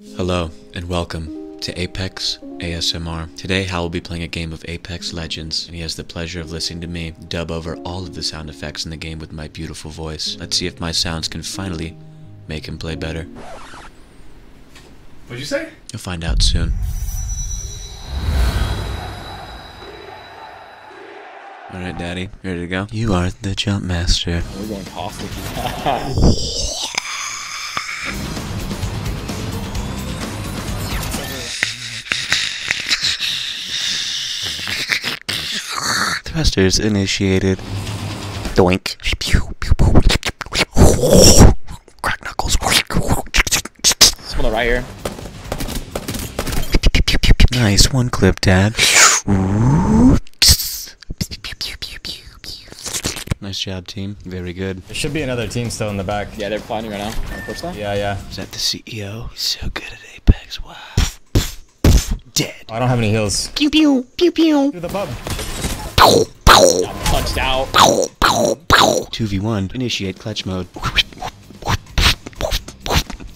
Hello, and welcome to Apex ASMR. Today, Hal will be playing a game of Apex Legends, and he has the pleasure of listening to me dub over all of the sound effects in the game with my beautiful voice. Let's see if my sounds can finally make him play better. What'd you say? You'll find out soon. Alright, Daddy, ready to go? You are the jump master. We're going hostage. Thrusters initiated. Doink. Crack knuckles. Someone right here. Nice one clip, Dad. Nice job, team. Very good. There should be another team still in the back. Yeah, they're planning right now. Push that? Yeah, yeah. Is that the CEO? He's so good at Apex. Wow. Dead. Oh, I don't have any heals. Pew pew pew pew. To the pub. Punched out. 2v1. Initiate clutch mode.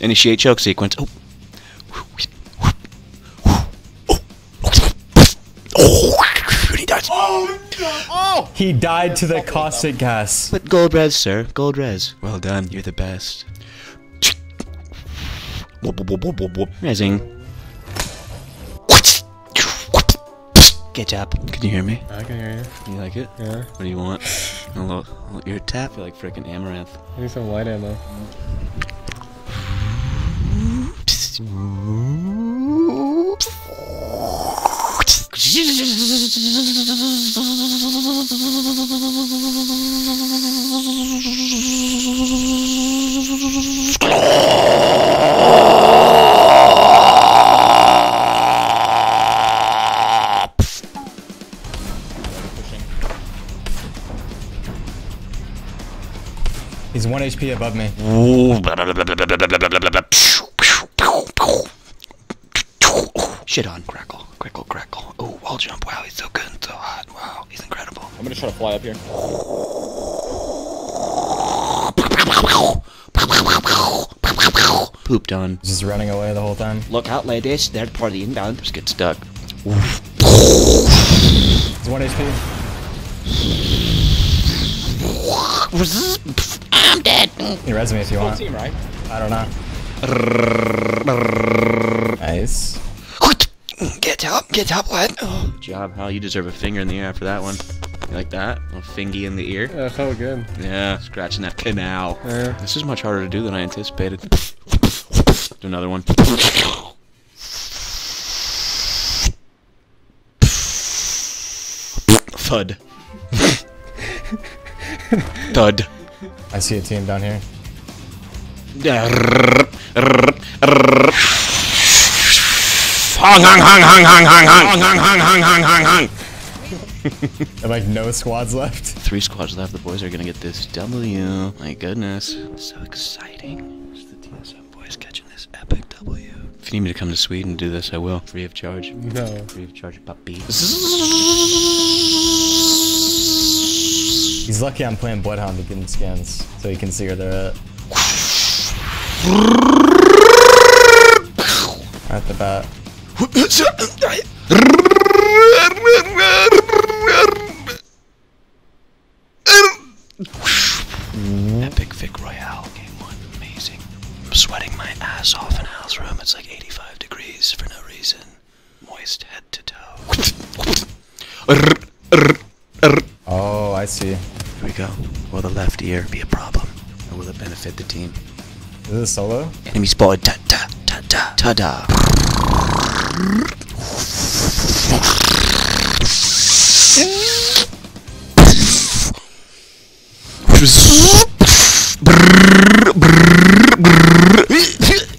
Initiate choke sequence. Oh. Oh, he dies. He died to the caustic gas. But gold res, sir. Gold res. Well done. You're the best. Resing. Get job. Can you hear me? I can hear you. You like it? Yeah. What do you want? A little, a little ear tap? You're like freaking amaranth. I need some light ammo. He's 1 HP above me. Shit on. Crackle, crackle, crackle. Oh, wall jump. Wow, he's so good and so hot. Wow, he's incredible. I'm gonna try to fly up here. Pooped on. Just running away the whole time. Look out, ladies. They're partying down. Just get stuck. He's 1 HP. I'm dead. You res me if you Full want. team, right? I don't know. Nice. Get up, get up, what? Oh. Good job, Hal. You deserve a finger in the ear after that one. You like that? A fingy in the ear? Yeah, it felt good. Yeah, scratching that canal. Yeah. This is much harder to do than I anticipated. Do another one. Thud. Thud. I see a team down here. Hung, hung, hung, hung, hung, hung, hung, hung, hung, hung, hung, hung, hung. There like no squads left. Three squads left. The boys are gonna get this W. My goodness. So exciting. It's the TSM boys catching this epic W. If you need me to come to Sweden and do this, I will. Free of charge. No. Free of charge, puppy. He's lucky I'm playing Bloodhound to get him scans so he can see where they're at. At the bat. Epic Vic Royale, game one. Amazing. I'm sweating my ass off in Hal's room. It's like 85 degrees for no reason. Moist head to toe. Oh, I see. We go. Will the left ear be a problem? Or will it benefit the team? Is this solo? Enemy spotted. Ta ta ta ta ta da.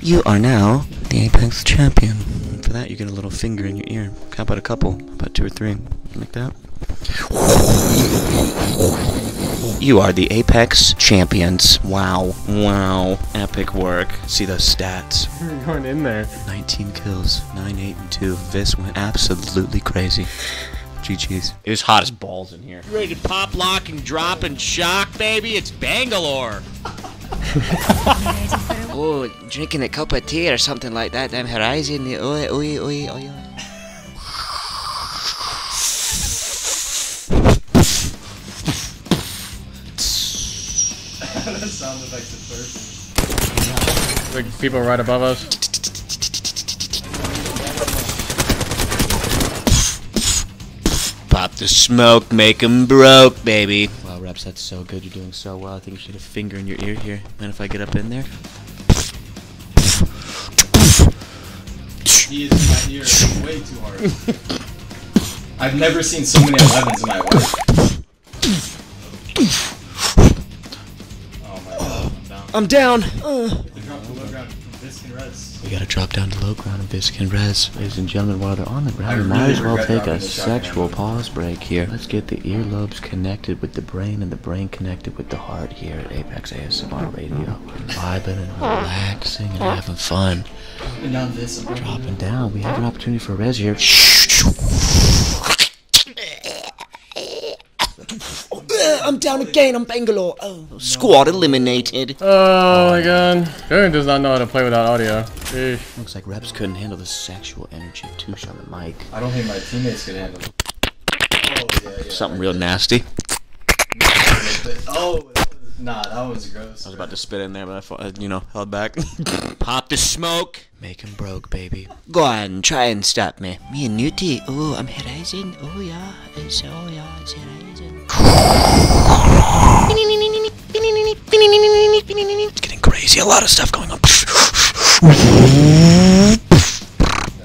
You are now the Apex champion. For that, you get a little finger in your ear. How about a couple? How about two or three? Like that. You are the Apex champions. Wow. Wow. Epic work. See those stats. You're going in there. 19 kills, 9, 8, and 2. This went absolutely crazy. GG's. It was hot as balls in here. You ready to pop, lock, and drop and shock, baby? It's Bangalore. Ready Oh, drinking a cup of tea or something like that. Them horizon. Oi, oi, oi, oi, oi. Like people right above us. Pop the smoke, make 'em broke, baby. Wow, Reps, that's so good. You're doing so well. I think you should have a finger in your ear here. Man, if I get up in there? He is in my ear way too hard. I've never seen so many 11s in my life. Bisc and Res. We gotta drop down to low ground and Bisc and Res. Ladies and gentlemen, while they're on the ground, I we might as well take a sexual pause break here. Let's get the earlobes connected with the brain and the brain connected with the heart here at Apex ASMR Radio. Vibing and relaxing and having fun. And now this. I'm Dropping down. We have an opportunity for Res here. I'm down again. I'm Bangalore. Oh, squad eliminated. Oh my god. Gurren does not know how to play without audio. Sheesh. Looks like Reps couldn't handle the sexual energy of Toosh on the mic. I don't think my teammates could handle it. Oh, yeah, yeah. Something real nasty. Oh, that was, oh, nah, that was gross. I was about to spit in there, but I, fought, uh, you know, held back. Pop the smoke. Make him broke, baby. Go on, try and stop me. Me and Newty. Oh, I'm Horizon. Oh yeah, it's oh yeah, it's Horizon. It's getting crazy. A lot of stuff going on.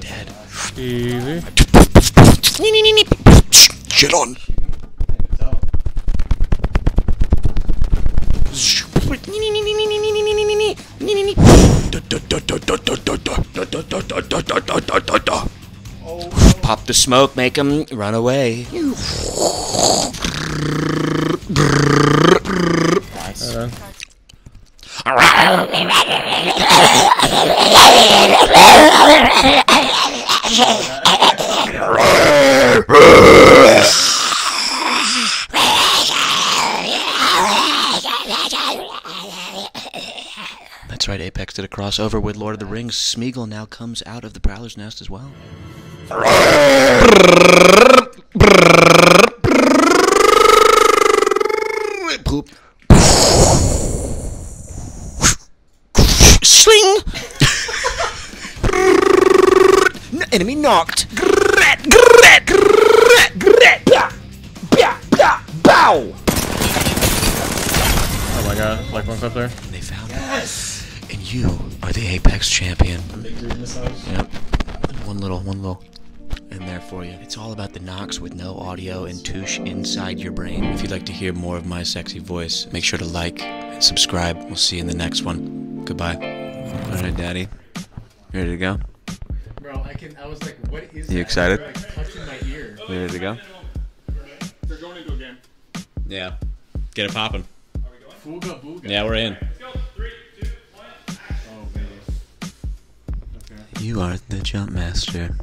Dead. Easy. Shit on. Pop the smoke, make him run away. Nice. Right, Apex did a crossover with Lord of the Rings. Smeagol now comes out of the Prowler's Nest as well. Poop. Sling. Enemy knocked. Oh my god. Like one clip there. You are the Apex champion. Yep. One little, one little in there for you. It's all about the knocks with no audio and Toosh inside your brain. If you'd like to hear more of my sexy voice, make sure to like and subscribe. We'll see you in the next one. Goodbye. All right, Daddy. You ready to go? Bro, I can. I was like, what is? You that? excited? Like touching my ear. You ready to go? They're going into a game. Yeah. Get it popping. Booga booga. Yeah, we're in. You are the jump master.